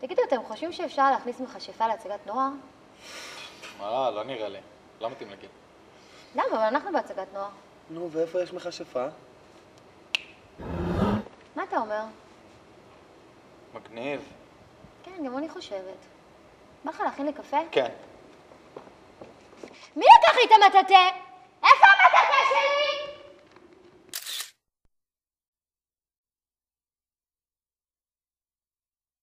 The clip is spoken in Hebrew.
תגידו, אתם חושבים שאפשר להכניס מכשפה להצגת נוער? אה, לא נראה לי. לא מתאים לגיל. כן. למה? אבל אנחנו בהצגת נוער. נו, ואיפה יש מכשפה? מה אתה אומר? מגניב. כן, גם אני חושבת. בא לך להכין לי קפה? כן. מי לקח לי את המטאטא?